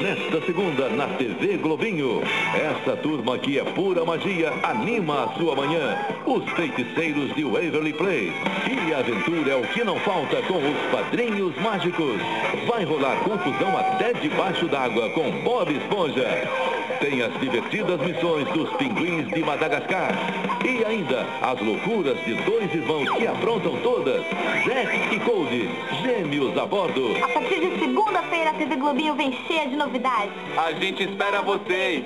Nesta segunda, na TV Globinho, essa turma que é pura magia anima a sua manhã. Os feiticeiros de Waverly Place. E a aventura é o que não falta com os padrinhos mágicos. Vai rolar confusão até debaixo d'água com Bob Esponja. Tem as divertidas missões dos pinguins de Madagascar. E ainda as loucuras de dois irmãos que aprontam todas. Zack e Cody, gêmeos a bordo. A partir de segunda-feira, a TV Globinho vem cheia de novidades. A gente espera vocês.